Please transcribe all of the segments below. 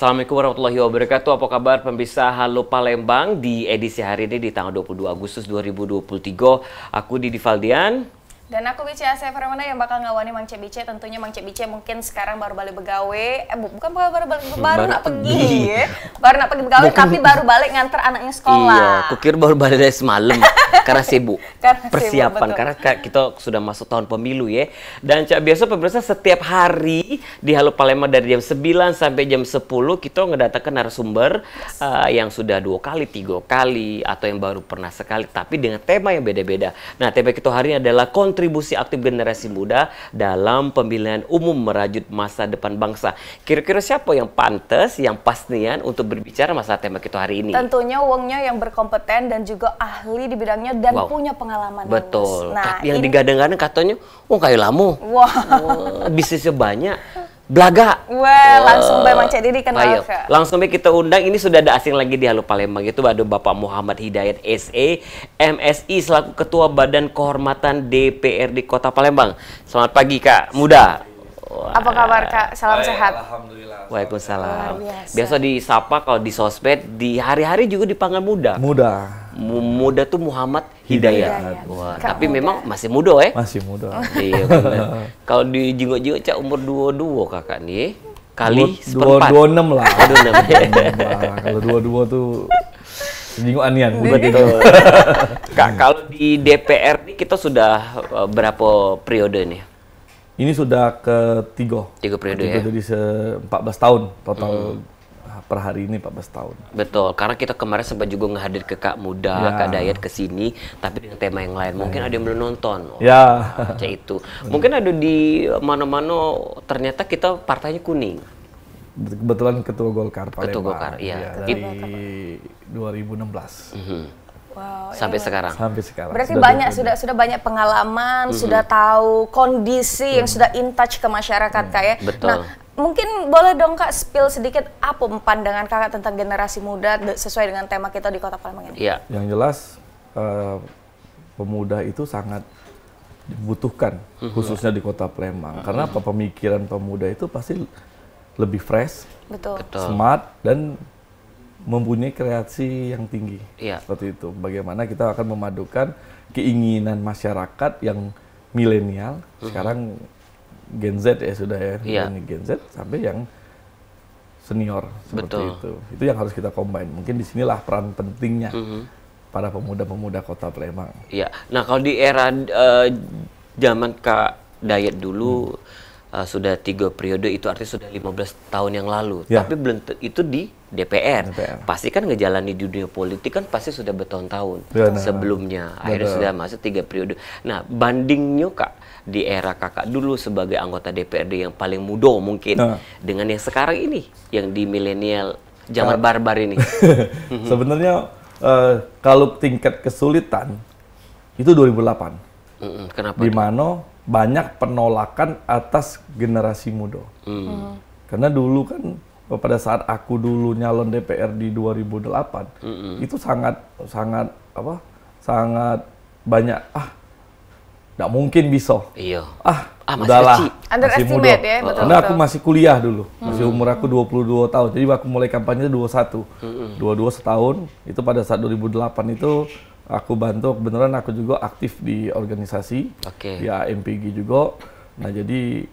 Assalamualaikum warahmatullahi wabarakatuh. Apa kabar pemirsa Halo Palembang di edisi hari ini di tanggal 22 Agustus 2023. Aku Didi Valdian. Dan aku Bici Asef Ramana yang bakal ngawani Mang Cebice. Tentunya Mang Cebice mungkin sekarang baru balik begawe. Eh bu, bukan baru baru balik, baru, baru nak pergi. ya. Baru nak pergi begawe tapi baru balik nganter anaknya sekolah. Iya, kukir baru balik dari semalam karena sibuk. Karena sibuk, Persiapan betul. karena ka- kita sudah masuk tahun pemilu ya. Dan cak biasa pemirsa setiap hari di Halo Palembang dari jam 9 sampai jam 10 kita ngedatangkan narasumber uh, yang sudah dua kali, tiga kali atau yang baru pernah sekali tapi dengan tema yang beda-beda. Nah, tema kita hari ini adalah kontribusi aktif generasi muda dalam pemilihan umum merajut masa depan bangsa. Kira-kira siapa yang pantas, yang pastian untuk berbicara masalah tema kita hari ini? Tentunya uangnya yang berkompeten dan juga ahli di bidangnya dan Wow. punya pengalaman. Betul. Nah, yang ini- digadang-gadang katanya, oh kayak lamu. Wah. Oh, bisnisnya banyak. Belaga. Wah, langsung Bay Mang Cek Didi kenal Ayo, ke. langsung kita undang. Ini sudah ada asing lagi di Halo Palembang. Itu ada Bapak Muhammad Hidayat SE, MSI selaku Ketua Badan Kehormatan DPRD Kota Palembang. Selamat pagi Kak, muda. Wah. Apa kabar Kak? Salam Baik, sehat. Alhamdulillah. Waalaikumsalam. Biasa. Biasa disapa kalau di sosmed, di hari-hari juga dipanggil muda. Muda, Mu- Muda tuh Muhammad Hidayat. Hidayat. Wah, Kak tapi muda. memang masih muda ya. masih muda. iya benar. Kalau di jenggot-jenggot cak umur dua-dua kakak nih. Kali dua, seperempat. dua enam lah. Aduh, enam. Wah, kalau dua dua tuh sejinggu anian. Betul. Kak, kalau di DPR nih kita sudah uh, berapa periode nih? Ini sudah ketiga. Tiga periode Ketiga, ya? Jadi se 14 tahun total per hari ini 14 tahun. Betul, karena kita kemarin sempat juga ngehadir ke Kak Muda, Ya. Kak Dayat ke sini, tapi dengan tema yang lain. Mungkin ada yang belum nonton. Oh, Ya. baca itu. Mungkin ada di mana-mana ternyata kita partainya kuning. Kebetulan ketua Golkar Palembang. Ketua Golkar, iya. dari 2016 Mhm. Wow. Sampai sekarang. sampai sekarang. Berarti Sudah banyak 20. sudah sudah banyak pengalaman, Mhm. sudah tahu kondisi yang sudah in touch ke masyarakat kak ya. Betul. Nah, mungkin boleh dong kak spill sedikit apa pandangan kakak tentang generasi muda sesuai dengan tema kita di Kota Palembang ini. Iya. Yang jelas eh, pemuda itu sangat dibutuhkan Mhm. khususnya di kota Palembang. Karena apa pemikiran pemuda itu pasti lebih fresh, Betul. Betul. smart dan mempunyai kreasi yang tinggi. Iya. Seperti itu. Bagaimana kita akan memadukan keinginan masyarakat yang milenial, sekarang Gen Z ya sudah ya. Iya. Ini Gen Z sampai yang senior seperti Betul. itu. Itu yang harus kita combine. Mungkin di sinilah peran pentingnya Mhm. para pemuda-pemuda kota Palembang. Iya. Nah, kalau di era eh, zaman Kak Dayat dulu eh, sudah tiga periode itu artinya sudah 15 tahun yang lalu. Ya. Tapi belum itu di DPR. DPR. Pasti kan ngejalani di dunia politik kan pasti sudah bertahun-tahun sebelumnya. Akhirnya sudah masuk tiga periode. Nah, bandingnya Kak di era Kakak dulu sebagai anggota DPRD yang paling muda mungkin Nah. dengan yang sekarang ini yang di milenial zaman Nah. barbar ini. Sebenarnya eh, kalau tingkat kesulitan itu 2008, Mm-mm, Kenapa? di mana banyak penolakan atas generasi muda. Hmm. Karena dulu kan pada saat aku dulu nyalon DPR di 2008 itu sangat sangat apa? Sangat banyak ah nggak mungkin bisa. Iya. Ah, Ah, masih udahlah. kecil. masih Underestimate muda. ya, betul, Karena aku masih kuliah dulu. Masih umur aku 22 tahun. Jadi aku mulai kampanye 21. 22 setahun. Itu pada saat 2008 itu aku bantu beneran aku juga aktif di organisasi. Oke. Di AMPG juga. Nah, jadi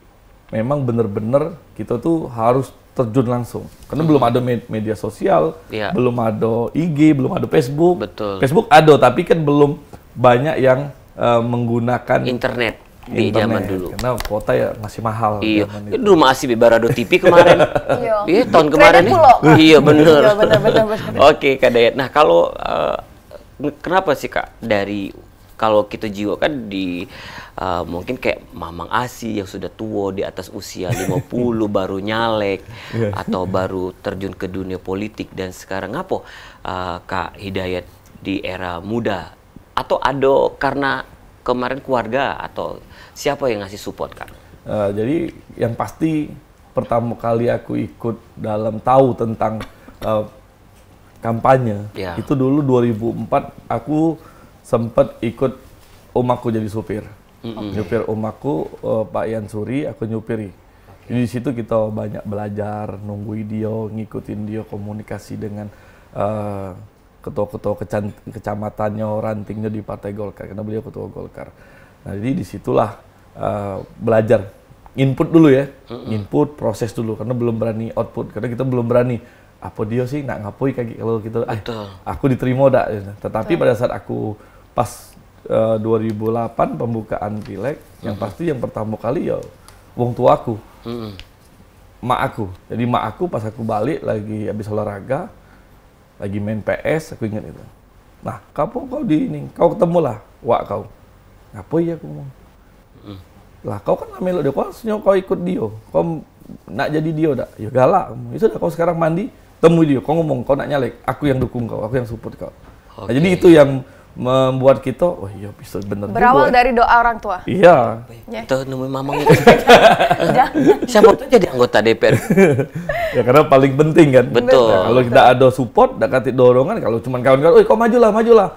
memang bener-bener kita tuh harus terjun langsung. Karena belum ada med- media sosial, Iya. belum ada IG, belum ada Facebook. Betul. Facebook ada tapi kan belum banyak yang eh, menggunakan Internet di internet. zaman dulu. Karena kuota ya masih mahal. Iya, zaman itu dulu masih Barado TV kemarin. Iya. Iya, tahun kemarin ya. Iya, bener. Iya, bener, bener, bener. Oke, Kak Dayat. Nah, kalau eh, kenapa sih Kak? Dari kalau kita jiwa kan di eh, mungkin kayak Mamang Asi yang sudah tua di atas usia 50 baru nyalek atau baru terjun ke dunia politik dan sekarang apa? Eh, Kak Hidayat di era muda atau ada karena kemarin keluarga atau siapa yang ngasih support Kak? Eh, jadi yang pasti pertama kali aku ikut dalam tahu tentang eh, kampanye. Ya. Itu dulu 2004 aku sempat ikut om aku jadi supir. Nyupir om aku eh, Pak Ian Suri, aku nyupiri. Jadi di situ kita banyak belajar, nungguin dia, ngikutin dia komunikasi dengan eh, ketua-ketua kecamatannya, rantingnya di Partai Golkar karena beliau ketua Golkar. Nah, jadi di situlah eh, belajar input dulu ya, input proses dulu karena belum berani output karena kita belum berani apa dia sih? Nak ngapoi kayak kalau kita ah, Betul. aku diterima dak. Tetapi pada saat aku pas eh, 2008 pembukaan pileg yang pasti yang pertama kali ya wong tua aku. Mm-mm. mak aku. Jadi mak aku pas aku balik lagi habis olahraga lagi main PS aku ingat itu. Nah kapan kau di ini kau ketemu lah wak kau. Ngapoi ya aku ngomong lah kau kan melok dia kau harusnya kau ikut dia. Kau nak jadi dia dak. Ya galak itu dah kau sekarang mandi temui dia kau ngomong kau nak nyalek aku yang dukung kau aku yang support kau Nah, jadi itu yang membuat kita oh iya bisa bener Berawal juga, ya. dari doa orang tua. iya Ya. Tuh nemuin mamang itu. Siapa tuh jadi anggota DPR? ya karena paling penting kan Betul. Nah, kalau tidak ada support tidak kasih dorongan kalau cuma kawan-kawan oh kau majulah majulah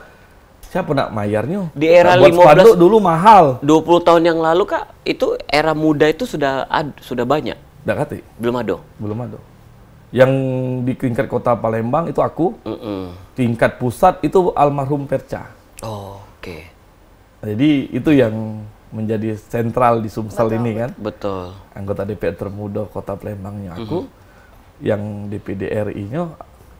siapa nak mayarnya Di era Nah, buat 15 spanduk dulu mahal 20 tahun yang lalu kak, itu era muda itu sudah ad, sudah banyak. tidak kasih Belum ada. belum ada yang di tingkat kota Palembang itu aku Mm-mm. tingkat pusat itu almarhum Perca Oh, oke. jadi itu yang menjadi sentral di Sumsel ini kan Betul. anggota DPR termuda kota Palembangnya aku Mm-hmm. yang DPD RI-nya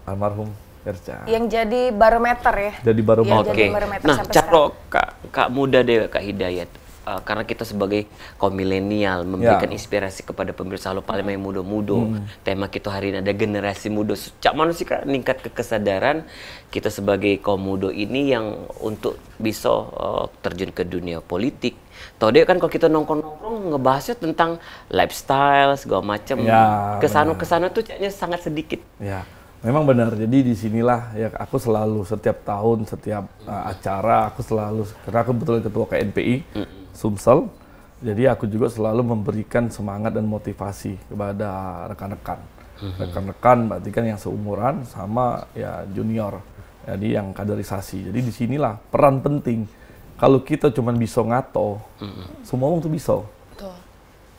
almarhum Perca Yang jadi barometer ya. jadi Yang jadi Oke. barometer Nah, sampai cara kak kak muda deh kak Hidayat. Uh, karena kita sebagai kaum milenial memberikan Ya. inspirasi kepada pemirsa lo paling yang muda-muda. Hmm. Tema kita hari ini ada generasi muda. Cak mana sih kak meningkat ke kesadaran kita sebagai kaum muda ini yang untuk bisa uh, terjun ke dunia politik. Tahu deh kan kalau kita nongkrong-nongkrong ngebahasnya tentang lifestyle segala macam. Ya, Ke sana-kesana tuh caknya sangat sedikit. Ya, memang benar. Jadi di sinilah ya aku selalu setiap tahun, setiap uh, acara aku selalu karena aku betul ketua KNPI Sumsel. Jadi aku juga selalu memberikan semangat dan motivasi kepada rekan-rekan. Rekan-rekan berarti kan yang seumuran sama ya junior. Jadi yang kaderisasi. Jadi di sinilah peran penting. Kalau kita cuma bisa ngato, semua orang tuh bisa.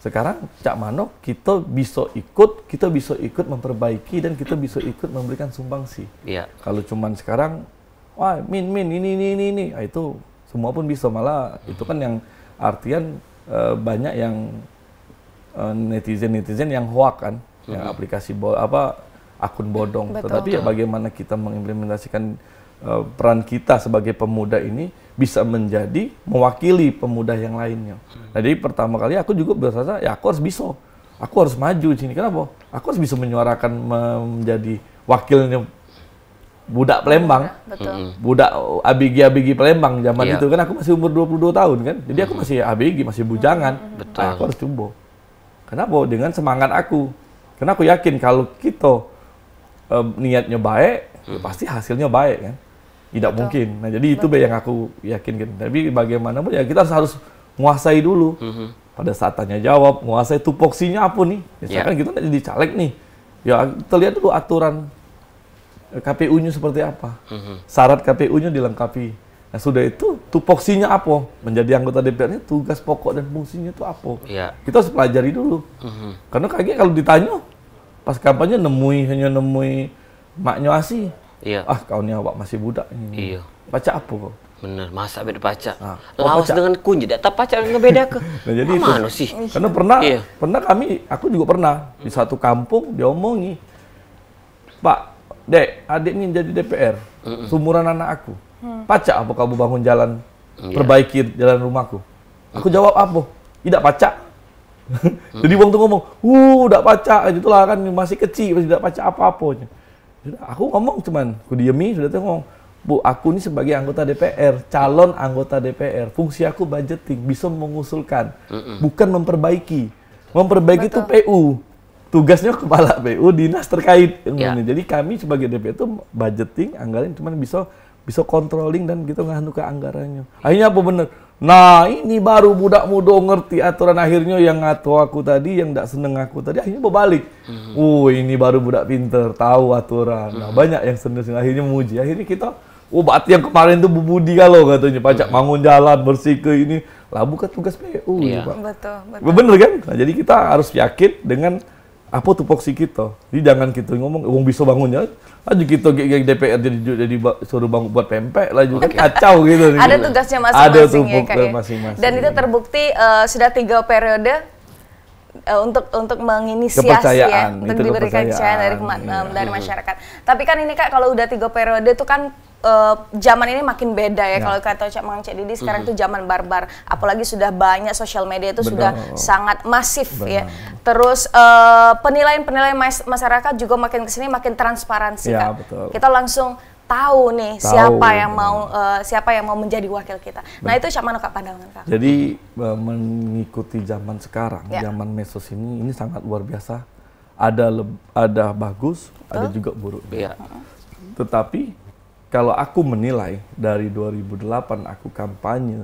Sekarang Cak Mano kita bisa ikut, kita bisa ikut memperbaiki dan kita bisa ikut memberikan sumbangsi. Iya. Kalau cuman sekarang, wah min min ini ini ini ini, ah, itu semua pun bisa malah itu kan yang artian eh, banyak yang netizen netizen yang hoak kan, yang aplikasi bo apa akun bodong. Betul. Tetapi ya bagaimana kita mengimplementasikan eh, peran kita sebagai pemuda ini bisa menjadi mewakili pemuda yang lainnya. Nah, jadi pertama kali aku juga berasa ya aku harus bisa, aku harus maju di sini. Kenapa? Aku harus bisa menyuarakan menjadi wakilnya budak Palembang, Betul. budak abigi-abigi Palembang zaman Iya. itu kan aku masih umur 22 tahun kan. Jadi aku masih abigi, masih bujangan. Betul. Nah, aku harus coba. Kenapa? Dengan semangat aku. Karena aku yakin kalau kita eh, niatnya baik, ya pasti hasilnya baik kan. Tidak mungkin. Nah, jadi itu yang aku yakinkan. Tapi bagaimanapun ya kita harus, harus menguasai dulu. Pada saat tanya jawab, menguasai tupoksinya apa nih? Misalkan kita nggak jadi caleg nih. Ya, kita lihat dulu aturan KPU-nya seperti apa. Syarat KPU-nya dilengkapi. Nah, sudah itu tupoksinya apa? Menjadi anggota DPR-nya tugas pokok dan fungsinya itu apa? Iya. Kita harus pelajari dulu. Karena kayaknya kalau ditanya pas kampanye nemui hanya nemui maknya asi. Iya. Ah, kau ini awak masih budak ini. Iya. Baca apa kau? Bener, masa beda paca. Ah, oh, Laos paca. dengan kunci, tak paca ngebeda ke. Nah, jadi Ah, itu. mana sih? Karena pernah, Iya. pernah kami, aku juga pernah di satu kampung diomongi, Pak, Dek, adik ini jadi DPR, sumuran anak aku. Pacak apa kamu bangun jalan, Iya. perbaiki jalan rumahku? Aku jawab apa? Tidak pacak. jadi wong tuh ngomong, uh, tidak pacak, itulah kan masih kecil, masih tidak pacak apa-apa. Sudah, Aku ngomong cuman, aku diemi, sudah tuh ngomong, Bu, aku ini sebagai anggota DPR, calon anggota DPR, fungsi aku budgeting, bisa mengusulkan, bukan memperbaiki. Memperbaiki itu PU, tugasnya kepala PU, dinas terkait. Ya. Jadi kami sebagai DPR itu budgeting, anggaran cuman bisa bisa controlling dan kita nganu ke anggarannya. Akhirnya apa bener? Nah ini baru budak muda ngerti aturan akhirnya yang ngatur aku tadi, yang tidak seneng aku tadi akhirnya berbalik. Hmm. Oh ini baru budak pinter, tahu aturan. Nah banyak yang seneng akhirnya memuji. Akhirnya kita, oh berarti yang kemarin tuh bubudi kalau katanya pajak hmm. bangun jalan bersih ke ini. Lah bukan tugas PU. Iya. Pak. Betul, betul. Bener kan? Nah, jadi kita harus yakin dengan apa tupoksi kita. Jadi jangan kita ngomong, uang bisa bangunnya, aja kita DPR jadi jadi suruh bangun buat pempek lah juga okay. kacau gitu. Ada tugasnya masing-masing ya kak ya. Masing-masing. Dan itu terbukti uh, sudah tiga periode uh, untuk untuk menginisiasi ya, untuk diberikan kepercayaan dari iya. dari masyarakat. Tapi kan ini kak kalau udah tiga periode itu kan uh, zaman ini makin beda ya, ya. kalau kata Cak Mang Cek Didi sekarang itu mm -hmm. zaman barbar apalagi sudah banyak sosial media itu Benar. sudah sangat masif ya. Benar. ya terus uh, penilaian-penilaian masyarakat juga makin ke sini makin transparansi ya, kan betul. kita langsung tahu nih tahu, siapa yang mau uh, siapa yang mau menjadi wakil kita. Nah, Betul. Nah itu siapa mana kak pandangan kak? Jadi uh, mengikuti zaman sekarang, ya. zaman mesos ini ini sangat luar biasa. Ada ada bagus, Betul. ada juga buruk. Ya. Tetapi kalau aku menilai dari 2008 aku kampanye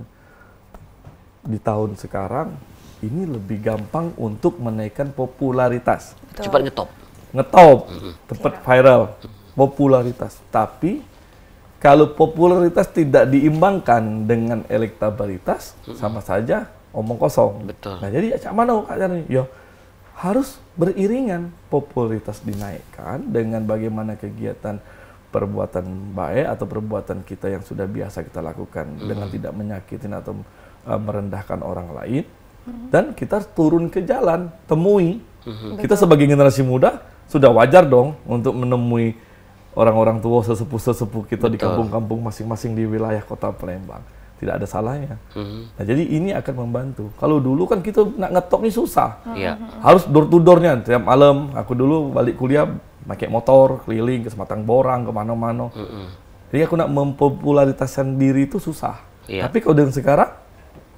di tahun sekarang ini lebih gampang untuk menaikkan popularitas. Cepat ngetop. Ngetop, mm-hmm. cepat viral, popularitas. Tapi kalau popularitas tidak diimbangkan dengan elektabilitas, mm-hmm. sama saja omong kosong. Betul. Nah jadi ya mana caranya? Ya harus beriringan popularitas dinaikkan dengan bagaimana kegiatan perbuatan baik atau perbuatan kita yang sudah biasa kita lakukan mm -hmm. dengan tidak menyakitin atau uh, merendahkan orang lain mm -hmm. dan kita turun ke jalan temui mm -hmm. kita sebagai generasi muda sudah wajar dong untuk menemui orang-orang tua sesepuh-sesepuh kita Betul. di kampung-kampung masing-masing di wilayah kota Palembang tidak ada salahnya. Mm -hmm. Nah, jadi ini akan membantu. Kalau dulu kan kita nak ngetop ini susah. Mm -hmm. Harus door to doornya tiap malam. Aku dulu balik kuliah pakai motor keliling ke Sematang Borang ke mana-mana. Mm -hmm. Jadi aku nak mempopularitaskan diri itu susah. Yeah. Tapi kalau dengan sekarang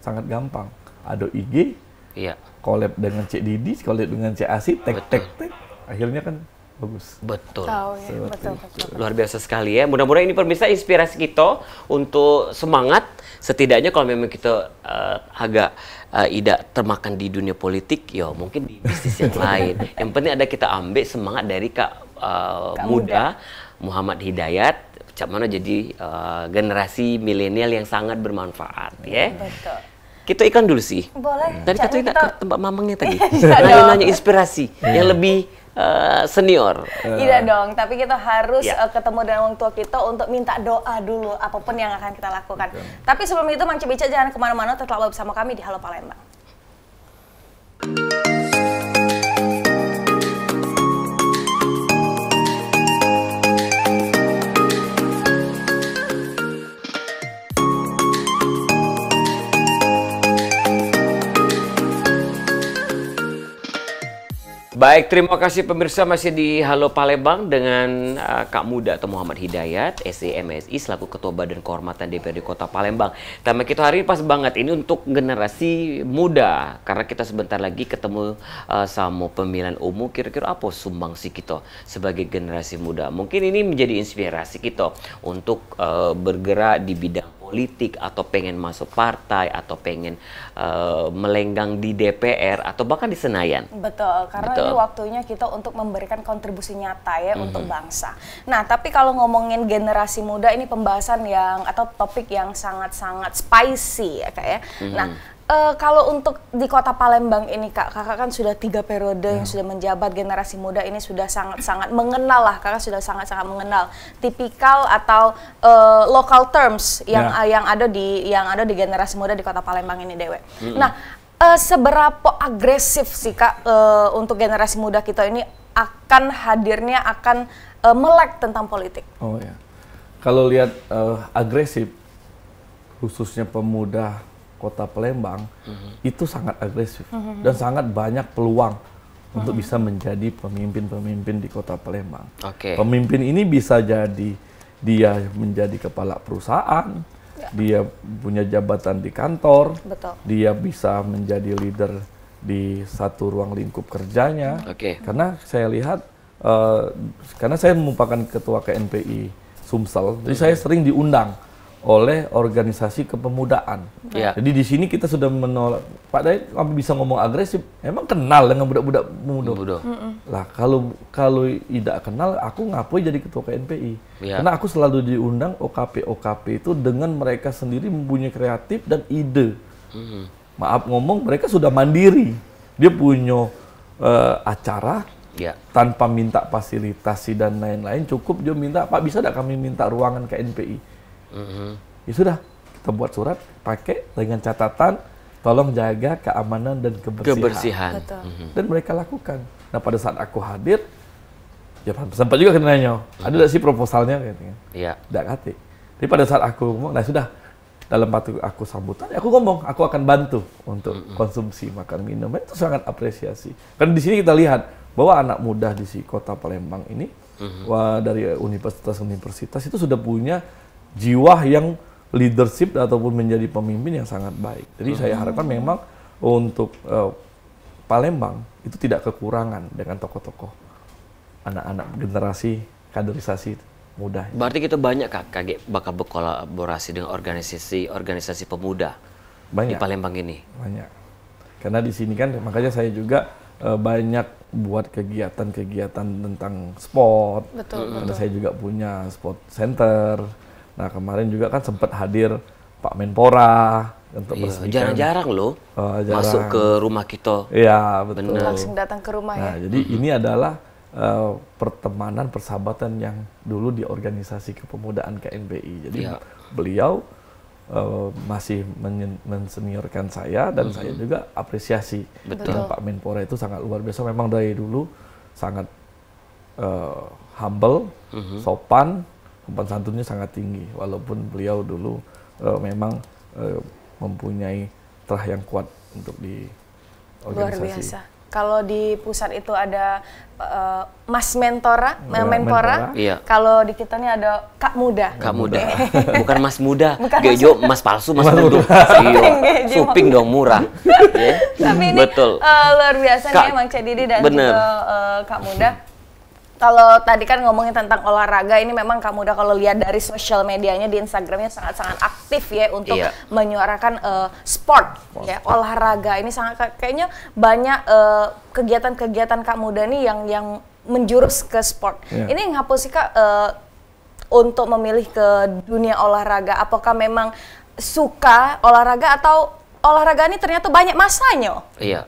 sangat gampang. Ada IG, yeah. collab dengan Cik Didi, collab dengan Cik Asi, tek tek tek. Akhirnya kan bagus. Betul. Oh, ya. betul, betul. Luar biasa sekali ya. Mudah-mudahan ini pemirsa inspirasi kita untuk semangat setidaknya kalau memang kita uh, agak uh, tidak termakan di dunia politik, ya mungkin di bisnis yang lain. Yang penting ada kita ambil semangat dari kak, uh, kak muda, muda Muhammad Hidayat, cak mana jadi uh, generasi milenial yang sangat bermanfaat, ya. Betul. Kita ikan dulu sih. Boleh. Tadi kita, kita ke tempat mamangnya tadi. Nanya-nanya inspirasi yang lebih uh, senior. Tidak dong, tapi kita harus ya. uh, ketemu dengan orang tua kita untuk minta doa dulu apa pun yang akan kita lakukan. Betul. Tapi sebelum itu Mang Cibica jangan ke mana-mana, tetaplah bersama kami di Halo Palembang. Baik, terima kasih pemirsa masih di Halo Palembang dengan uh, Kak Muda atau Muhammad Hidayat, SEMSI selaku Ketua Badan Kehormatan DPRD Kota Palembang. Tema kita hari ini pas banget ini untuk generasi muda karena kita sebentar lagi ketemu uh, sama pemilihan umum. Kira-kira apa sumbangsi kita sebagai generasi muda? Mungkin ini menjadi inspirasi kita untuk uh, bergerak di bidang politik atau pengen masuk partai atau pengen uh, melenggang di DPR atau bahkan di Senayan. Betul, karena Betul. ini waktunya kita untuk memberikan kontribusi nyata ya mm -hmm. untuk bangsa. Nah, tapi kalau ngomongin generasi muda ini pembahasan yang atau topik yang sangat-sangat spicy ya kak ya. Mm -hmm. Nah, Uh, kalau untuk di kota Palembang ini kak, kakak kan sudah tiga periode yang hmm. sudah menjabat generasi muda ini sudah sangat-sangat mengenal lah, kakak sudah sangat-sangat mengenal tipikal atau uh, local terms yang yeah. uh, yang ada di yang ada di generasi muda di kota Palembang ini dewe. Hmm. Nah, uh, seberapa agresif sih kak uh, untuk generasi muda kita ini akan hadirnya akan uh, melek tentang politik? Oh ya, kalau lihat uh, agresif khususnya pemuda kota Palembang mm-hmm. itu sangat agresif mm-hmm. dan sangat banyak peluang mm-hmm. untuk bisa menjadi pemimpin-pemimpin di kota Palembang. Okay. Pemimpin ini bisa jadi dia menjadi kepala perusahaan, ya. dia punya jabatan di kantor, Betul. dia bisa menjadi leader di satu ruang lingkup kerjanya. Okay. Karena saya lihat, uh, karena saya merupakan ketua KNPI Sumsel, jadi saya sering diundang oleh organisasi kepemudaan. Ya. Jadi di sini kita sudah menolak. Pak Dai kami bisa ngomong agresif, emang kenal dengan budak-budak muda. Muda. Lah kalau kalau tidak kenal, aku ngapain jadi ketua KNPI? Ya. Karena aku selalu diundang OKP OKP itu dengan mereka sendiri mempunyai kreatif dan ide. Mhm. Maaf ngomong, mereka sudah mandiri. Dia punya eh, acara Ya. tanpa minta fasilitasi dan lain-lain. Cukup dia minta, Pak bisa tidak kami minta ruangan KNPI? Mhm. Ya sudah, kita buat surat, pakai dengan catatan, tolong jaga keamanan dan kebersihan. Kebersihan. Betul. Dan mereka lakukan. Nah pada saat aku hadir, ya sempat juga kena nanya, ada nggak sih proposalnya? Katanya. Ya. Tidak kate. Tapi pada saat aku ngomong, nah sudah, dalam waktu aku sambutan, ya aku ngomong, aku akan bantu untuk konsumsi makan minum. Itu sangat apresiasi. Karena di sini kita lihat bahwa anak muda di si kota Palembang ini, wah, dari universitas-universitas itu sudah punya jiwa yang leadership ataupun menjadi pemimpin yang sangat baik. Jadi saya harapkan memang untuk eh, Palembang itu tidak kekurangan dengan tokoh-tokoh anak-anak generasi kaderisasi muda. Berarti kita banyak kak KG bakal berkolaborasi dengan organisasi-organisasi pemuda di Banyak. Palembang ini. banyak karena di sini kan makanya saya juga eh, banyak buat kegiatan-kegiatan tentang sport Betul, karena saya juga punya sport center nah kemarin juga kan sempat hadir Pak Menpora untuk Iya, jarang-jarang loh Oh, jarang. masuk ke rumah kita. Iya betul Benar. Langsung datang ke rumah nah ya. jadi ini adalah eh, pertemanan persahabatan yang dulu di organisasi kepemudaan KNBI jadi Iya. beliau eh, masih men- menseniorkan saya dan saya juga apresiasi Betul. Dan Pak Menpora itu sangat luar biasa memang dari dulu sangat eh, humble sopan sopan santunnya sangat tinggi walaupun beliau dulu eh, memang eh, mempunyai terah yang kuat untuk di Luar organisasi biasa. Kalau di pusat itu ada eh, Mas Mentora, Ya, Menpora. Menpora. Iya. Kalau di kita nih ada Kak Muda. Kak muda, bukan mas muda, Bukan Gejo mas palsu, mas bodoh. Suping, Iya, suping dong murah. Ya. Tapi ini Betul. eh, luar biasa Kak, nih Emang Cak Didi dan bener. juga eh, Kak Muda. Kalau tadi kan ngomongin tentang olahraga, ini memang Kak Muda kalau lihat dari sosial medianya di Instagramnya sangat-sangat aktif ya untuk Iya. menyuarakan eh, sport, ya olahraga. Ini sangat kayaknya banyak eh, kegiatan-kegiatan Kak Muda nih yang yang menjurus ke sport. Iya. Ini ngapa sih Kak eh, untuk memilih ke dunia olahraga? Apakah memang suka olahraga atau olahraga ini ternyata banyak masanya? Iya.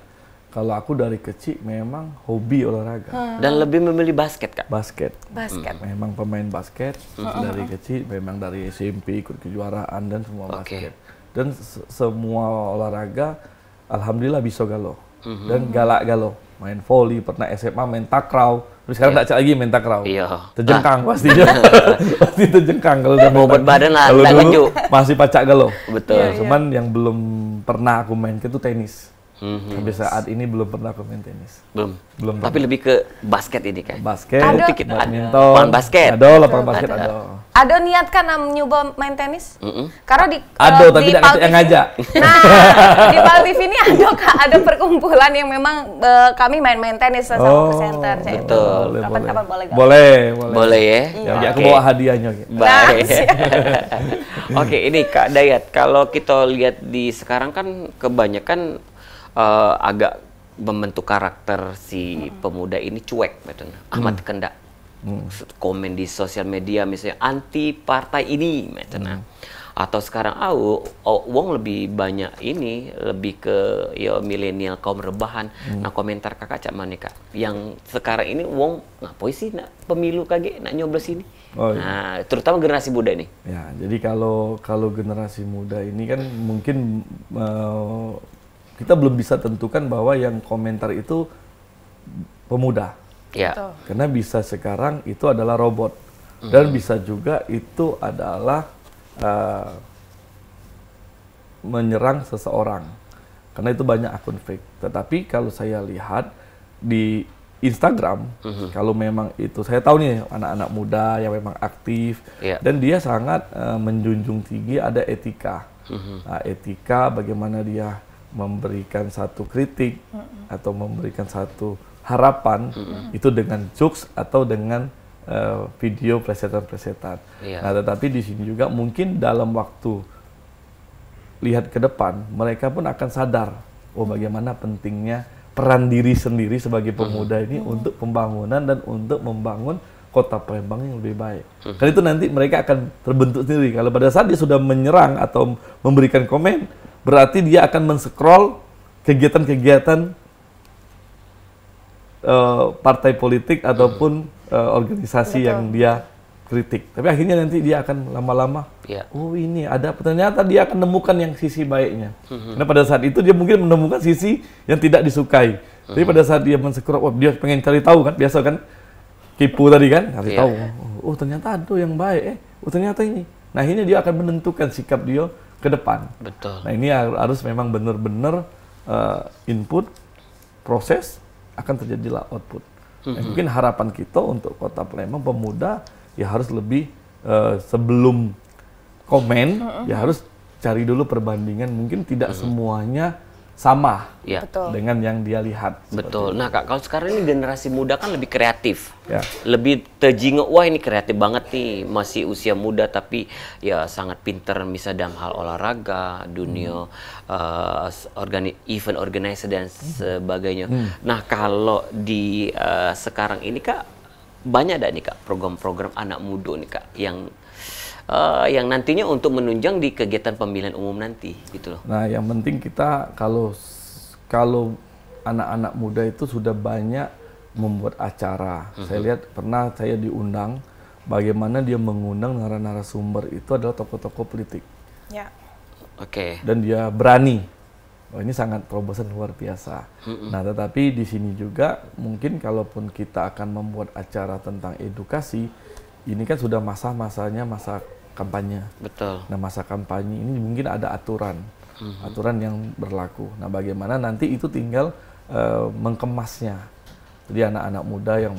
Kalau aku dari kecil memang hobi olahraga. Dan lebih memilih basket kak. Basket. Basket. Memang pemain basket dari kecil, memang dari SMP ikut kejuaraan dan semua Oke. basket. Dan se- semua olahraga alhamdulillah bisa galo. Dan galak galo. Main volley, pernah SMA main takraw. Terus sekarang tak lagi main takraw. Iya. Terjengkang pastinya. Pasti terjengkang kalau udah Bobot badan lah, Kalau dulu masih pacak galo. Betul. Ya, Cuman yang belum pernah aku main itu tenis. Mhm. Sampai saat ini belum pernah aku main tenis. Belum. Belum Tapi lebih ke basket ini kak. Basket, Ada. Badminton, Lapangan basket. Ada lapangan basket Ada. ada. Niat kan nyoba main tenis? Mm-mm. Karena di Ada, eh, tapi di tidak Pal ada yang ngajak. Nah, di Pal TV ini ada Kak, ada perkumpulan yang memang eh, kami main-main tenis sama Oh, presenter. Saya itu. betul. Boleh, Kapan-kapan boleh gak? Boleh, boleh. Boleh ya. Ya, ya, aku bawa hadiahnya. gitu. Baik. Nah, Oke, ini Kak Dayat, kalau kita lihat di sekarang kan kebanyakan eh, agak membentuk karakter si pemuda ini cuek, betul. Ahmad Kendak. Komen di sosial media misalnya anti partai ini, betul. Atau sekarang ah, oh, oh, Wong lebih banyak ini, lebih ke ya milenial kaum rebahan. Nah, komentar Kakak cak mana Kak? Yang sekarang ini Wong ngapain sih nak pemilu kage nak nyoblos ini? Oh, iya. Nah, terutama generasi muda nih. Ya, jadi kalau kalau generasi muda ini kan mungkin eh, kita belum bisa tentukan bahwa yang komentar itu pemuda. Ya. Betul. Karena bisa sekarang itu adalah robot dan bisa juga itu adalah eh, menyerang seseorang. Karena itu banyak akun fake. Tetapi kalau saya lihat di Instagram, kalau memang itu saya tahu nih anak-anak muda yang memang aktif Iya. dan dia sangat eh, menjunjung tinggi ada etika. Nah, etika bagaimana dia memberikan satu kritik atau memberikan satu harapan itu dengan jokes atau dengan uh, video plesetan-plesetan. Iya. Nah, tetapi di sini juga mungkin dalam waktu lihat ke depan, mereka pun akan sadar, oh bagaimana pentingnya peran diri sendiri sebagai pemuda ini untuk pembangunan dan untuk membangun kota Palembang yang lebih baik. Karena itu nanti mereka akan terbentuk sendiri. Kalau pada saat dia sudah menyerang atau memberikan komen, berarti dia akan men-scroll kegiatan-kegiatan uh, partai politik ataupun uh, organisasi Betul. yang dia kritik. Tapi akhirnya nanti dia akan lama-lama, Ya. oh ini ada ternyata dia akan menemukan yang sisi baiknya. Karena pada saat itu dia mungkin menemukan sisi yang tidak disukai. Tapi pada saat dia men-scroll, oh, dia pengen cari tahu kan, biasa kan kipu tadi kan, cari Iya. tahu. Oh ternyata ada yang baik, eh, oh ternyata ini. Nah ini dia akan menentukan sikap dia ke depan. Betul. Nah ini har- harus memang benar-benar uh, input, proses, akan terjadilah output. Nah, mungkin harapan kita untuk kota Palembang pemuda ya harus lebih uh, sebelum komen ya harus cari dulu perbandingan. Mungkin tidak semuanya sama Ya. Betul. dengan yang dia lihat. Betul. Nah, Kak, kalau sekarang ini generasi muda kan lebih kreatif. Ya. Lebih terjinguk, wah ini kreatif banget nih, masih usia muda tapi ya sangat pinter misalnya dalam hal olahraga, dunia eh, organi event organizer dan sebagainya. Nah, kalau di eh, sekarang ini Kak banyak ada nih Kak program-program anak muda nih Kak yang eh, yang nantinya untuk menunjang di kegiatan pemilihan umum nanti gitu loh. Nah, yang penting kita kalau kalau anak-anak muda itu sudah banyak membuat acara. Saya lihat pernah saya diundang bagaimana dia mengundang narasumber itu adalah tokoh-tokoh politik Ya. Oke. dan dia berani. Oh, ini sangat terobosan luar biasa. Nah, tetapi di sini juga mungkin kalaupun kita akan membuat acara tentang edukasi, ini kan sudah masa-masanya masa kampanye. Betul. Nah, masa kampanye ini mungkin ada aturan, aturan yang berlaku. Nah, bagaimana nanti itu tinggal eh, mengemasnya. Jadi anak-anak muda yang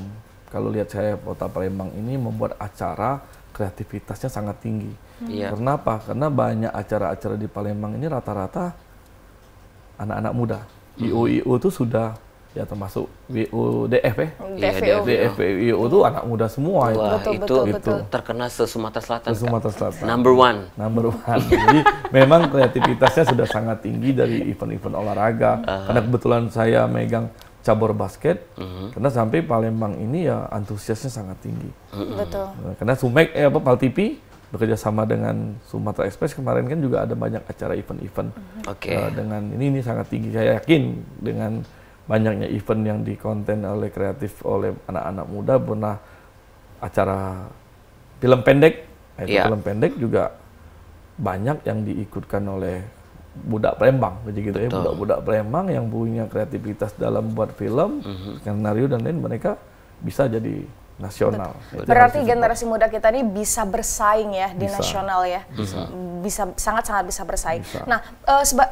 kalau lihat saya Kota Palembang ini membuat acara kreativitasnya sangat tinggi. Iya. Kenapa? Karena banyak acara-acara di Palembang ini rata-rata anak-anak muda. IO-IO itu sudah ya termasuk WODF ya. DF, IO itu anak muda semua itu. Wah, Betul, itu betul, betul. terkenal se Sumatera Selatan. Sumatera Selatan. Number one. number one. Jadi memang kreativitasnya sudah sangat tinggi dari event-event olahraga. Karena kebetulan saya megang cabur basket, karena sampai Palembang ini ya antusiasnya sangat tinggi. Betul. Nah, Karena Sumek, eh apa Paltipi bekerja sama dengan Sumatera Express kemarin kan juga ada banyak acara event-event Oke. eh, dengan ini ini sangat tinggi. Saya yakin dengan banyaknya event yang dikonten oleh kreatif oleh anak-anak muda pernah acara film pendek, itu Iya. film pendek juga banyak yang diikutkan oleh budak Palembang, gitu ya, Betul. budak-budak Palembang yang punya kreativitas dalam buat film, Mhm. skenario dan lain mereka bisa jadi nasional. Itu Berarti generasi muda kita ini bisa bersaing ya di Bisa. nasional ya. Bisa. Bisa sangat-sangat bisa bersaing. Bisa. Nah, eh, seba-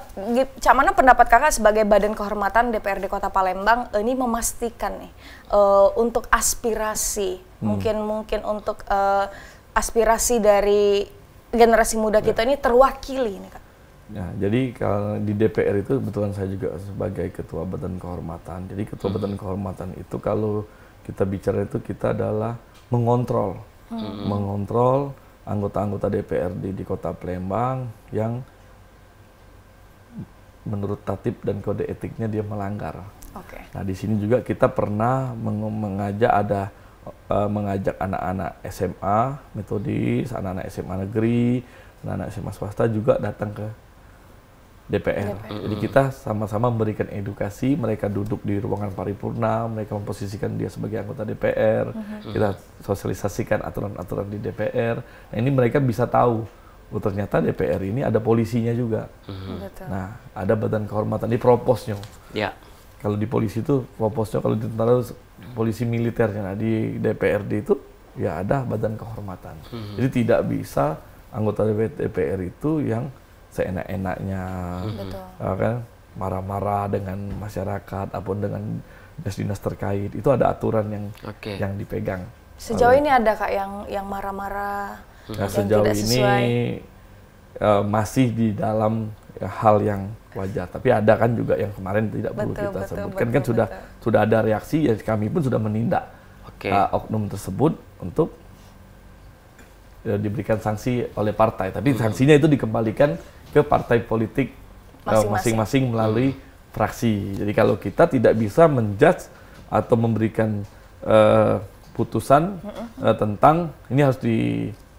Cak mana pendapat Kakak sebagai Badan Kehormatan DPRD Kota Palembang eh, ini memastikan nih eh, untuk aspirasi, Hmm. mungkin mungkin untuk eh, aspirasi dari generasi muda kita ini terwakili nih, Kak. Ya, jadi kalau di DPR itu kebetulan saya juga sebagai ketua badan kehormatan. Jadi ketua badan kehormatan itu kalau kita bicara itu kita adalah mengontrol, mengontrol anggota-anggota DPRD di Kota Palembang yang menurut tatip dan kode etiknya dia melanggar. Oke. Nah di sini juga kita pernah meng- mengajak ada eh, mengajak anak-anak SMA metodis, anak-anak SMA negeri, anak-anak SMA swasta juga datang ke DPR. Jadi kita sama-sama memberikan edukasi, mereka duduk di ruangan paripurna, mereka memposisikan dia sebagai anggota DPR, kita sosialisasikan aturan-aturan di DPR. Nah ini mereka bisa tahu, oh ternyata DPR ini ada polisinya juga. Betul. Nah ada badan kehormatan di proposnya. Ya. Kalau di polisi itu proposnya kalau di tentara itu polisi militernya. Nah, di DPRD itu ya ada badan kehormatan. Jadi tidak bisa anggota DPR itu yang seenak-enaknya Betul. ya kan marah-marah dengan masyarakat ataupun dengan dinas-dinas terkait. Itu ada aturan yang Oke. yang dipegang. Sejauh ini ada Kak yang yang marah-marah Nah, yang sejauh tidak ini sesuai. eh, masih di dalam ya, hal yang wajar. Tapi ada kan juga yang kemarin tidak perlu Betul, kita betul, sebutkan kan betul, sudah betul. sudah ada reaksi ya kami pun sudah menindak Oke. uh, oknum tersebut untuk ya, diberikan sanksi oleh partai. Tapi sanksinya itu dikembalikan ke partai politik eh, Masing-masing. masing-masing melalui fraksi. Jadi kalau kita tidak bisa menjudge atau memberikan eh, putusan eh, tentang ini harus ditindak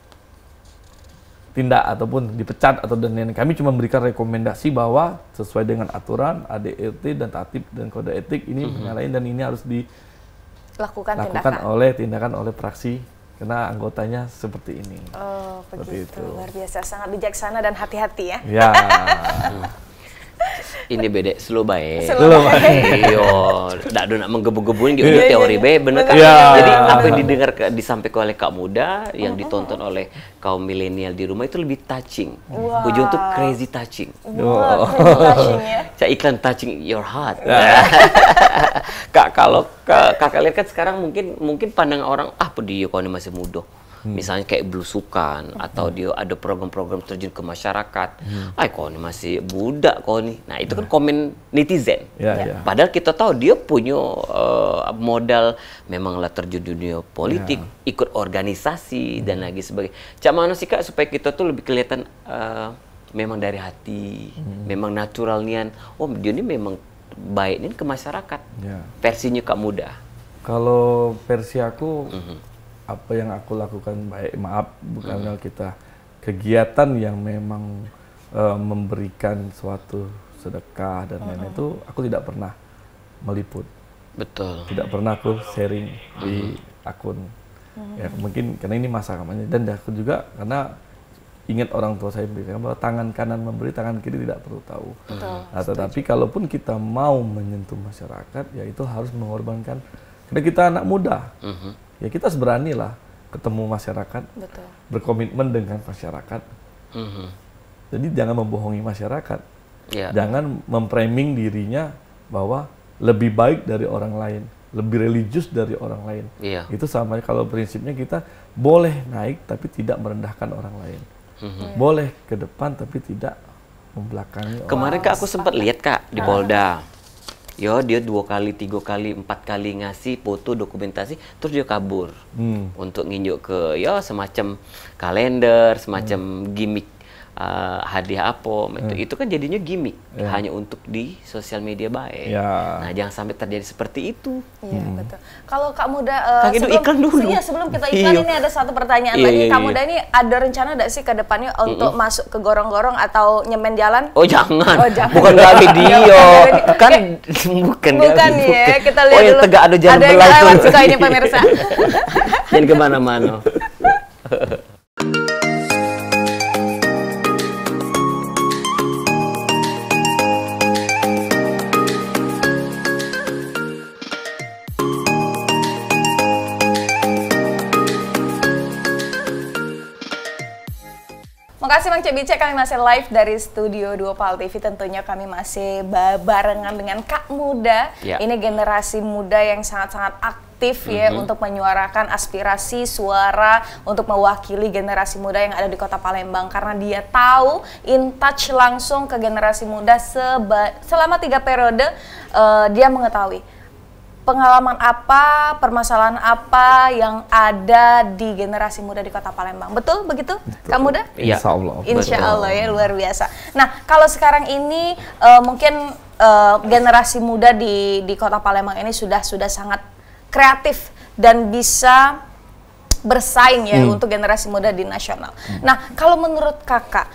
ataupun dipecat atau dan lain-lain. Kami cuma memberikan rekomendasi bahwa sesuai dengan aturan ADRT dan tatip dan kode etik ini menyalahin dan ini harus Lakukan dilakukan tindakan. oleh tindakan oleh fraksi karena anggotanya seperti ini. Oh, Seperti begitu. itu. Luar biasa, sangat bijaksana dan hati-hati ya. Ya. Ini beda slow baik. Slow Iya, ndak ada nak menggebu-gebuin gitu Iya, iya, teori iya. be bener kan? Iya. Jadi apa yang didengar ke- disampaikan oleh Kak Muda, yang ditonton oleh kaum milenial di rumah itu lebih touching. Wow. Ujung tuh crazy touching. Wah, keren touching ya. Saya iklan touching your heart. Kak kalau ka- kakak lihat kan sekarang mungkin mungkin pandangan orang ah apa dia kalau ini masih muda. Misalnya kayak belusukan atau dia ada program-program terjun ke masyarakat. Ah kau ini masih budak kau ini. Nah itu kan komen netizen. Ya, Ya. ya. Padahal kita tahu dia punya uh, modal memanglah terjun dunia politik, ikut organisasi dan lagi sebagainya. Cak mana sih kak supaya kita tuh lebih kelihatan uh, memang dari hati, memang natural nian. Oh dia ini memang baik ini ke masyarakat. Ya. Versinya kak muda. Kalau versi aku apa yang aku lakukan baik maaf bukan kalau kita. Kegiatan yang memang eh, memberikan suatu sedekah dan lain-lain itu aku tidak pernah meliput. Betul. tidak pernah aku sharing di akun. Ya mungkin karena ini masa kampanye. Dan aku juga karena ingat orang tua saya bilang bahwa tangan kanan memberi tangan kiri tidak perlu tahu. Betul. Nah, tetapi kalaupun kita mau menyentuh masyarakat, ya itu harus mengorbankan. Karena kita anak muda, Mhm. Ya kita beranilah ketemu masyarakat, Betul. berkomitmen dengan masyarakat. Mhm. Jadi jangan membohongi masyarakat, Ya. jangan memframing dirinya bahwa lebih baik dari orang lain, lebih religius dari orang lain. Iya. Itu sama kalau prinsipnya kita boleh naik tapi tidak merendahkan orang lain. Mhm. Boleh ke depan tapi tidak membelakangi orang. Kemarin kak aku sempat lihat kak di Polda. Yo dia dua kali, tiga kali, empat kali ngasih foto dokumentasi, terus dia kabur Hmm. untuk nginjuk ke ya semacam kalender, semacam gimmick uh, hadiah apa. Itu, itu kan jadinya gimmick hanya untuk di sosial media baik. Ya. Nah jangan sampai terjadi seperti itu. Iya betul. Kalau Kak Muda eh, Kak Edo iklan dulu. Iya sebelum kita iklan Iya. ini ada satu pertanyaan Iya, lagi. iya, Kak iya. Muda ini ada rencana nggak sih ke depannya untuk masuk ke gorong-gorong atau nyemen jalan? Oh jangan, Oh, jangan. bukan gali Ya, dia, bukan kan bukan Bukan ya, bukan. kita lihat oh, yang dulu. tegak ada jalan ada yang lewat suka ini pemirsa. Jangan ke mana-mana. Makasih Bang Cebice, kami masih live dari studio 2 Pal TV. Tentunya kami masih ba- barengan dengan Kak Muda. Ya. Ini generasi muda yang sangat-sangat aktif ya untuk menyuarakan aspirasi suara untuk mewakili generasi muda yang ada di Kota Palembang karena dia tahu in touch langsung ke generasi muda selama tiga periode eh, dia mengetahui pengalaman apa, permasalahan apa yang ada di generasi muda di Kota Palembang. Betul begitu, Kak Muda? Iya. Insya Allah. Insya Betul. Allah ya luar biasa. Nah kalau sekarang ini eh, mungkin eh, generasi muda di di Kota Palembang ini sudah sudah sangat kreatif dan bisa bersaing ya untuk generasi muda di nasional. Nah kalau menurut kakak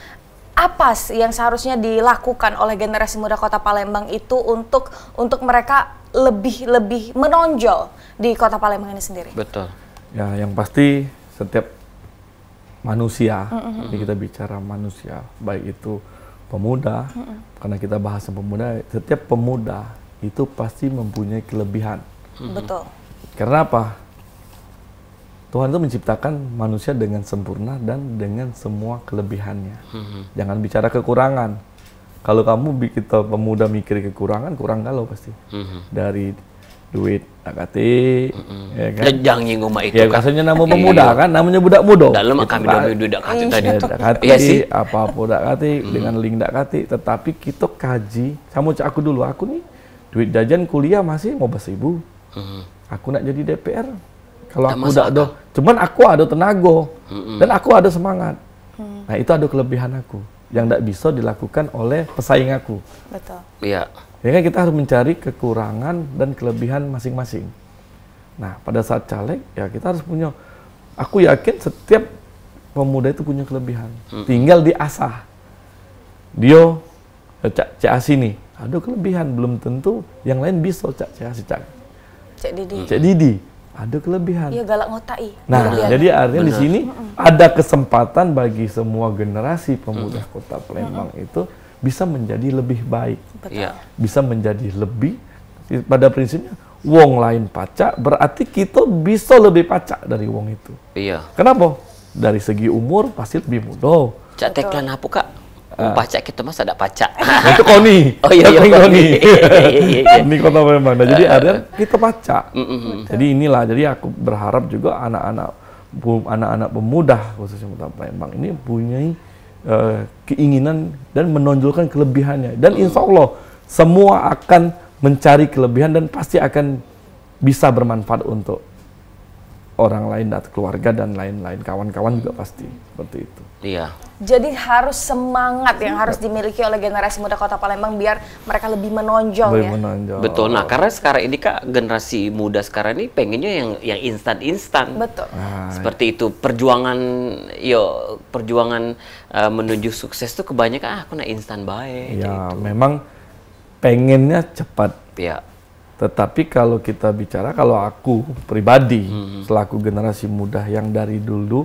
apa sih yang seharusnya dilakukan oleh generasi muda Kota Palembang itu untuk untuk mereka lebih lebih menonjol di Kota Palembang ini sendiri? Betul. Ya, yang pasti setiap manusia, ini kita bicara manusia, baik itu pemuda, karena kita bahas pemuda, setiap pemuda itu pasti mempunyai kelebihan. Betul. Karena apa? Tuhan itu menciptakan manusia dengan sempurna dan dengan semua kelebihannya. Jangan bicara kekurangan. Kalau kamu kita pemuda mikir kekurangan, kurang galau pasti. Dari duit AKT, ya kan? Jangan nyinggung mak itu Ya kak. kasarnya nama pemuda kan, namanya budak muda. Dalam Gitu kami kan. domi dudak kata tadi. Ya, dak kati, Iya sih. apa apa dak kati, dengan link dak kati. Tetapi kita kaji, sama cak aku dulu, aku nih duit jajan kuliah masih mau ribu. Mhm. Aku nak jadi DPR, Kalau aku udah ada, cuman aku ada tenaga dan aku ada semangat. Nah itu ada kelebihan aku yang tidak bisa dilakukan oleh pesaing aku. Betul. Iya. Ya kan kita harus mencari kekurangan dan kelebihan masing-masing. Nah pada saat caleg ya kita harus punya. Aku yakin setiap pemuda itu punya kelebihan. Tinggal diasah. Dia eh, cak cak nih ada kelebihan belum tentu yang lain bisa cak cak cak Cek Didi. cak Didi ada kelebihan. Iya galak ngotai. Nah, Kelebihan. jadi artinya di sini ada kesempatan bagi semua generasi pemuda Kota Palembang itu bisa menjadi lebih baik, Betul. Iya. bisa menjadi lebih pada prinsipnya wong lain pacak berarti kita bisa lebih pacak dari wong itu. Iya. Kenapa? Dari segi umur pasti lebih muda. Cak tagline apa kak? Uh. Pacak kita mas ada pacak. Nah, itu Koni. Oh, iya, iya, Koni. Iya, iya, iya. Ini kota Palembang. Nah, jadi artinya kita pacak. Mm, mm. Jadi inilah, jadi aku berharap juga anak-anak anak-anak pemuda khususnya Kota Palembang ini punya eh, keinginan dan menonjolkan kelebihannya. Dan insya Allah semua akan mencari kelebihan dan pasti akan bisa bermanfaat untuk orang lain atau keluarga dan lain-lain kawan-kawan juga pasti seperti itu. Iya. Jadi harus semangat yang harus dimiliki oleh generasi muda Kota Palembang biar mereka lebih menonjol Lebih ya. menonjol. Betul. Nah, karena sekarang ini Kak, generasi muda sekarang ini pengennya yang yang instan-instan. Betul. Nah, Seperti itu. Perjuangan yo perjuangan eh, menuju sukses tuh kebanyakan ah aku nak instan baik. ya memang pengennya cepat. Ya. Tetapi kalau kita bicara, kalau aku pribadi selaku generasi muda yang dari dulu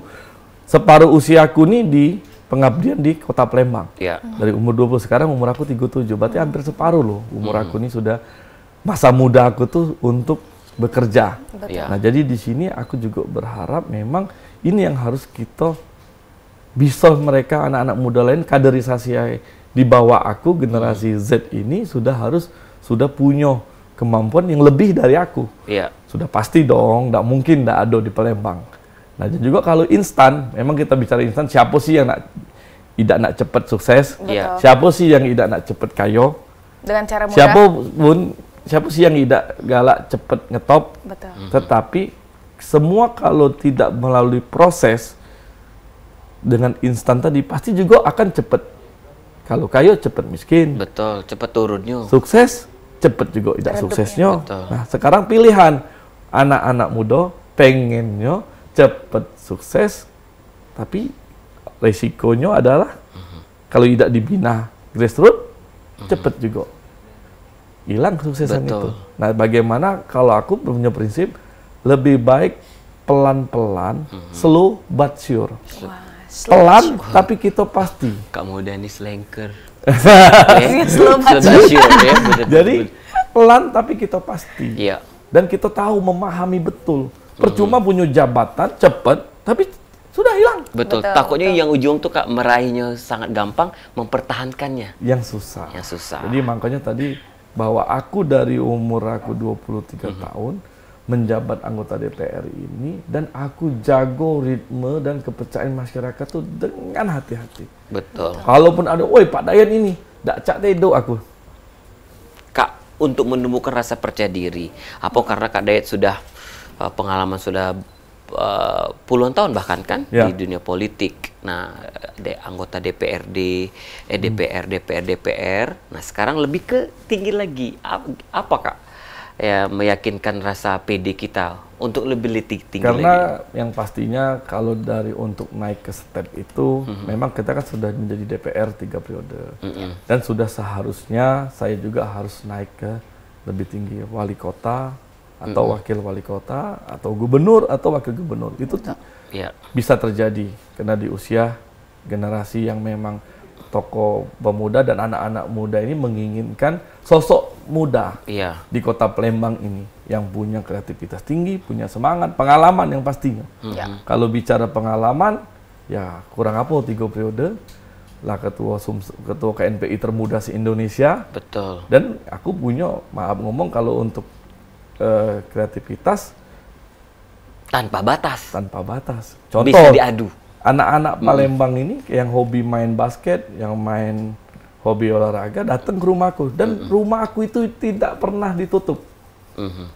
separuh usiaku nih di pengabdian di Kota Palembang. Ya. Dari umur 20 sekarang umur aku 37. Berarti hampir separuh loh umur aku ini sudah masa muda aku tuh untuk bekerja. Ya. Nah, jadi di sini aku juga berharap memang ini yang harus kita bisa mereka anak-anak muda lain kaderisasi di bawah aku generasi Z ini sudah harus sudah punya kemampuan yang lebih dari aku. Iya. Sudah pasti dong, tidak mungkin tidak ada di Palembang. Nah, dan juga kalau instan, memang kita bicara instan, siapa sih yang nak tidak nak cepat sukses? Iya. Siapa sih yang tidak nak cepat kayo? Dengan cara mudah. Siapa pun, siapa sih yang tidak galak cepat ngetop? Betul. Tetapi semua kalau tidak melalui proses dengan instan tadi pasti juga akan cepat. Kalau kayo cepat miskin, Betul. Cepat turunnya. sukses cepat juga tidak suksesnya. Betul. Nah, sekarang pilihan anak-anak muda pengennya cepat sukses tapi resikonya adalah kalau tidak dibina grassroots cepat juga hilang kesuksesan Betul. itu. Nah, bagaimana kalau aku punya prinsip lebih baik pelan-pelan, slow but sure. Wah, slow. Pelan tapi kita pasti. Kamu. Slow but sure ya. bener, Jadi pelan tapi kita pasti. Iya. Dan kita tahu memahami betul. Percuma punya jabatan cepat tapi sudah hilang. Betul. Betul, Takutnya betul. yang ujung tuh Kak meraihnya sangat gampang, mempertahankannya Yang susah. yang susah. Jadi makanya tadi bahwa aku dari umur aku 23 tahun menjabat anggota DPR ini dan aku jago ritme dan kepercayaan masyarakat tuh dengan hati-hati. Betul. Kalaupun ada, woi Pak Dayan ini, dak cak tedo aku. Kak, untuk menemukan rasa percaya diri, apa karena Kak Dayat sudah uh, pengalaman sudah uh, puluhan tahun bahkan kan Ya. di dunia politik. Nah, de, anggota DPRD, eh, DPR, DPR, DPR. Nah, sekarang lebih ke tinggi lagi. Apa, apa Kak? Ya, meyakinkan rasa PD kita untuk lebih tinggi, tinggi lagi. Karena yang pastinya kalau dari untuk naik ke step itu memang kita kan sudah menjadi DPR tiga periode dan sudah seharusnya saya juga harus naik ke lebih tinggi wali kota atau wakil wali kota atau gubernur atau wakil gubernur itu Ya, bisa terjadi karena di usia generasi yang memang tokoh pemuda dan anak-anak muda ini menginginkan sosok muda iya. di kota Palembang ini yang punya kreativitas tinggi, punya semangat, pengalaman yang pastinya. Ya. Kalau bicara pengalaman, ya kurang apa tiga periode lah ketua Sums- ketua KNPI termuda se Indonesia Betul. dan aku punya maaf ngomong kalau untuk eh, kreativitas Tanpa batas. tanpa batas. Bisa Contoh diadu. anak-anak Palembang ini yang hobi main basket, yang main hobi olahraga datang ke rumahku dan rumah aku itu tidak pernah ditutup. Mhm.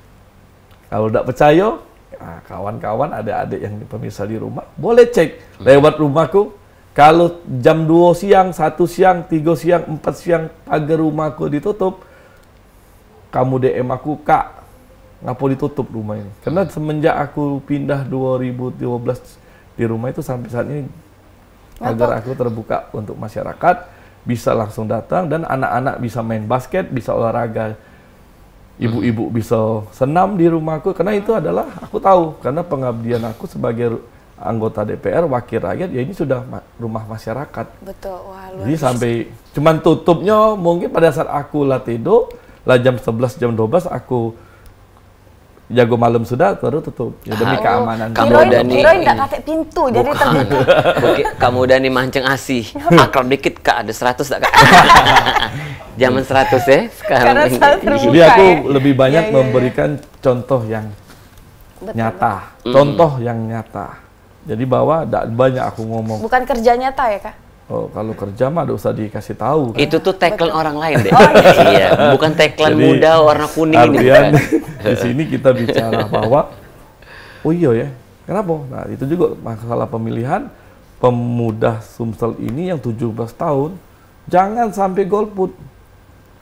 Kalau tidak percaya, Nah, kawan-kawan ada adik yang pemirsa di rumah, boleh cek lewat rumahku. Kalau jam 2 siang, 1 siang, 3 siang, 4 siang, pagar rumahku ditutup, kamu DM aku, Kak, ngapa ditutup rumah ini? Karena semenjak aku pindah 2012 di rumah itu sampai saat ini agar aku terbuka untuk masyarakat bisa langsung datang dan anak-anak bisa main basket, bisa olahraga. Ibu-ibu bisa senam di rumahku karena itu adalah aku tahu karena pengabdian aku sebagai anggota DPR wakil rakyat ya ini sudah ma rumah masyarakat. Betul. Wah, luar Jadi sampai cuman tutupnya mungkin pada saat aku lah tidur lah jam 11 jam 12 aku jago malam sudah baru tutup ya demi Ah, keamanan kamu udah nih kirain ini. nggak pakai pintu, jadi Bukan. terbuka. Bukit, kamu udah nih mancing asih. Akrab dikit kak, ada 100 tak kak? Zaman 100 ya sekarang. Karena ini. terbuka. Jadi aku ya. lebih banyak Iya, iya, iya. memberikan contoh yang Betul. nyata, contoh yang nyata. Jadi bahwa tidak banyak aku ngomong. Bukan kerja nyata ya kak? Oh, kalau kerja mah tidak usah dikasih tahu. kan. Itu tuh tagline orang lain deh. Oh, iya, bukan tagline Jadi, muda warna kuning ini bukan. di sini kita bicara bahwa oh iya ya, kenapa? Nah itu juga masalah pemilihan pemuda Sumsel ini yang 17 tahun jangan sampai golput.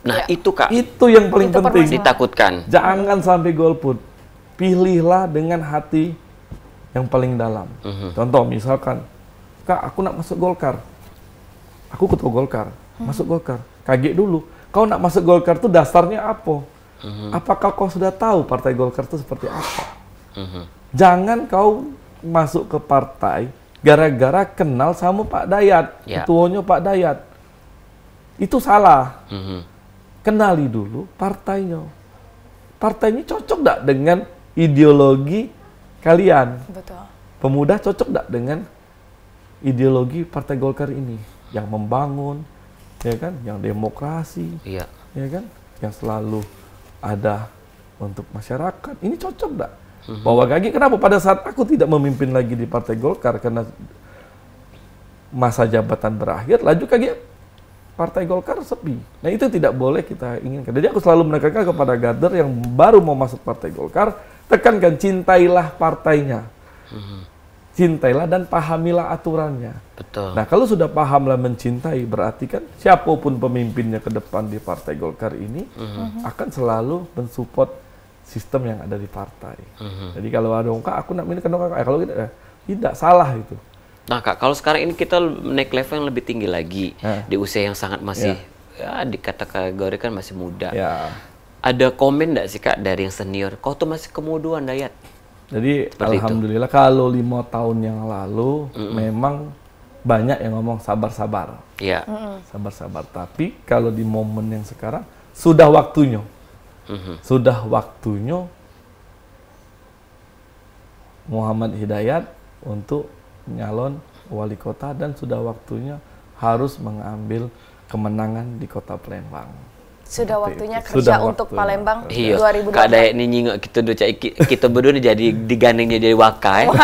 Nah, itu kak Itu yang paling Itu penting. ditakutkan. Jangan sampai golput. Pilihlah dengan hati yang paling dalam. Mhm. Contoh misalkan, Kak, aku nak masuk Golkar. Aku ketua Golkar, masuk Golkar. Kaget dulu. Kau nak masuk Golkar itu dasarnya apa? Mhm. Apakah kau sudah tahu partai Golkar itu seperti apa? Mhm. Jangan kau masuk ke partai gara-gara kenal sama Pak Dayat, Ya. ketuanya Pak Dayat. Itu salah Mhm. kenali dulu partainya. Partainya cocok tidak dengan ideologi kalian? Betul. Pemuda cocok tidak dengan ideologi Partai Golkar ini yang membangun, ya kan, yang demokrasi, Iya. ya kan, yang selalu ada untuk masyarakat. Ini cocok tidak? Bahwa Gagi, kenapa pada saat aku tidak memimpin lagi di Partai Golkar karena masa jabatan berakhir, laju Gagi Partai Golkar sepi. Nah itu tidak boleh kita inginkan. Jadi aku selalu menekankan kepada Gader yang baru mau masuk Partai Golkar, tekankan cintailah partainya, cintailah dan pahamilah aturannya. Betul. Nah, kalau sudah pahamlah mencintai, berarti kan siapa pun pemimpinnya ke depan di Partai Golkar ini akan selalu mensupport sistem yang ada di partai. Jadi kalau ada "Kak, aku nak milih kenapa? Eh, kalau tidak, eh, tidak salah itu. Nah kak, kalau sekarang ini kita naik level yang lebih tinggi lagi Eh. di usia yang sangat masih ya dikata kategorikan masih muda. Ya. Ada komen nggak sih kak dari yang senior? Kau tuh masih kemuduan Dayat. Jadi Seperti itu. alhamdulillah kalau lima tahun yang lalu memang banyak yang ngomong sabar-sabar, Iya. sabar-sabar. Tapi kalau di momen yang sekarang sudah waktunya, Mhm. sudah waktunya Muhammad Hidayat untuk nyalon wali kota dan sudah waktunya harus mengambil kemenangan di kota Palembang. Sudah waktunya itu. kerja Sudah untuk waktunya. Palembang Iya. 2024. Kak Dayat ini nyingok kita udah cak kita berdua nih jadi digandengnya jadi wakai.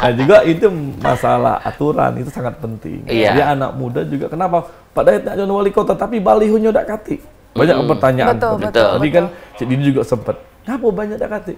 Nah juga itu masalah aturan itu sangat penting. Iya. Jadi anak muda juga kenapa Pak Dayat nak jadi wali kota tapi balihonya tak kati. Banyak pertanyaan. Betul, betul, itu. Tadi kan Cik Didi juga sempat. Kenapa banyak tak kati?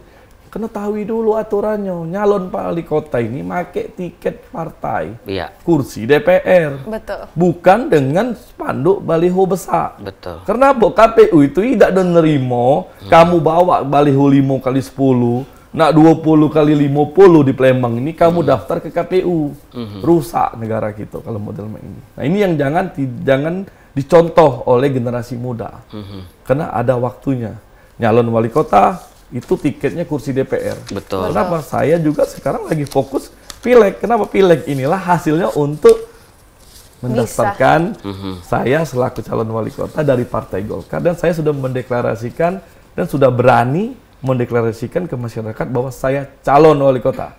Kena tahu dulu aturannya. Nyalon Pak wali kota ini make tiket partai, Iya, kursi DPR, Betul. bukan dengan spanduk baliho besar. betul. Kenapa KPU itu tidak ada nerimo kamu bawa baliho 5 kali 10, nak 20 kali 50 di Palembang ini kamu daftar ke KPU. Rusak negara kita kalau model ini. Nah, ini yang jangan jangan dicontoh oleh generasi muda. Karena ada waktunya. Nyalon wali kota itu tiketnya kursi DPR. Betul. Kenapa? Saya juga sekarang lagi fokus pileg. Kenapa pileg? Inilah hasilnya untuk mendaftarkan saya selaku calon wali kota dari Partai Golkar dan saya sudah mendeklarasikan dan sudah berani mendeklarasikan ke masyarakat bahwa saya calon wali kota,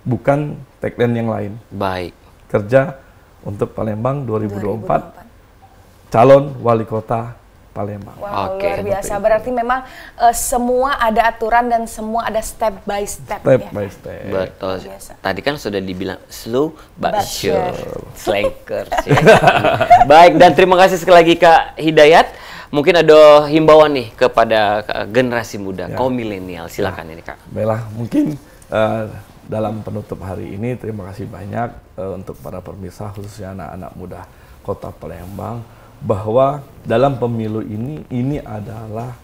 bukan tagline yang lain. Baik. Kerja untuk Palembang 2024, calon wali kota Palembang. Wow, Oke. luar biasa. Berarti memang eh, semua ada aturan dan semua ada step by step. Step ya. by step. Betul. Biasa. Tadi kan sudah dibilang slow but But sure. sure. Slankers ya. Baik dan terima kasih sekali lagi Kak Hidayat mungkin ada himbauan nih kepada generasi muda, ya. kaum milenial. Silakan ya. ini kak. Baiklah, mungkin uh, dalam penutup hari ini terima kasih banyak uh, untuk para pemirsa khususnya anak-anak muda Kota Palembang bahwa dalam pemilu ini ini adalah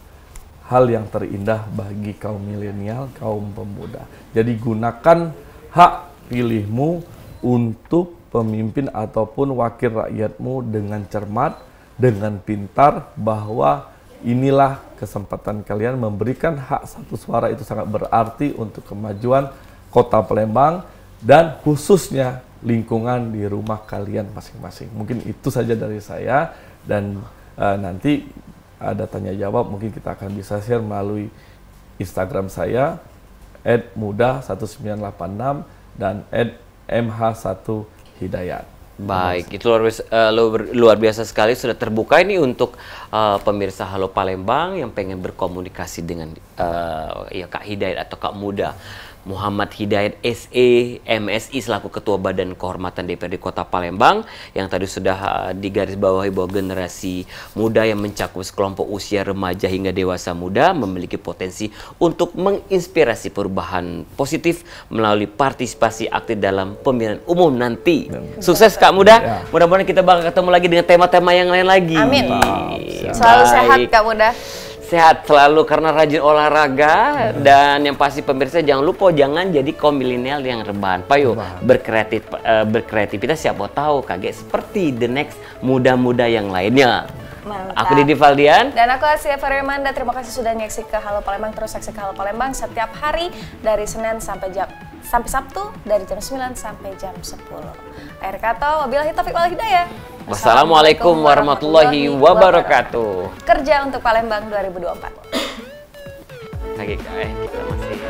hal yang terindah bagi kaum milenial, kaum pemuda. Jadi gunakan hak pilihmu untuk pemimpin ataupun wakil rakyatmu dengan cermat, dengan pintar bahwa inilah kesempatan kalian memberikan hak satu suara itu sangat berarti untuk kemajuan kota Palembang dan khususnya lingkungan di rumah kalian masing-masing. Mungkin itu saja dari saya dan uh, nanti ada tanya jawab mungkin kita akan bisa share melalui Instagram saya @muda1986 dan @mh1hidayat. Baik, itu luar biasa, uh, luar biasa sekali sudah terbuka ini untuk uh, pemirsa Halo Palembang yang pengen berkomunikasi dengan uh, ya Kak Hidayat atau Kak Muda. Muhammad Hidayat SE MSI selaku Ketua Badan Kehormatan DPRD Kota Palembang yang tadi sudah uh, digarisbawahi bahwa generasi muda yang mencakup kelompok usia remaja hingga dewasa muda memiliki potensi untuk menginspirasi perubahan positif melalui partisipasi aktif dalam pemilihan umum nanti. Sukses Kak Muda. Ya. Mudah-mudahan kita bakal ketemu lagi dengan tema-tema yang lain lagi. Amin. Selalu sehat Kak Muda sehat selalu karena rajin olahraga dan yang pasti pemirsa jangan lupa jangan jadi kaum milenial yang rebahan. Payo berkreatif uh, berkreativitas siapa tahu kaget seperti the next muda-muda yang lainnya. Mantap. Aku Didi Valdian. Dan aku Asia Farimanda. Terima kasih sudah nyaksi ke Halo Palembang. Terus saksi ke Halo Palembang setiap hari dari Senin sampai jam sampai Sabtu dari jam 9 sampai jam 10. Akhir kata, wabillahi taufiq wal hidayah. Wassalamualaikum warahmatullahi wabarakatuh. Kerja untuk Palembang 2024. Lagi kayak kita masih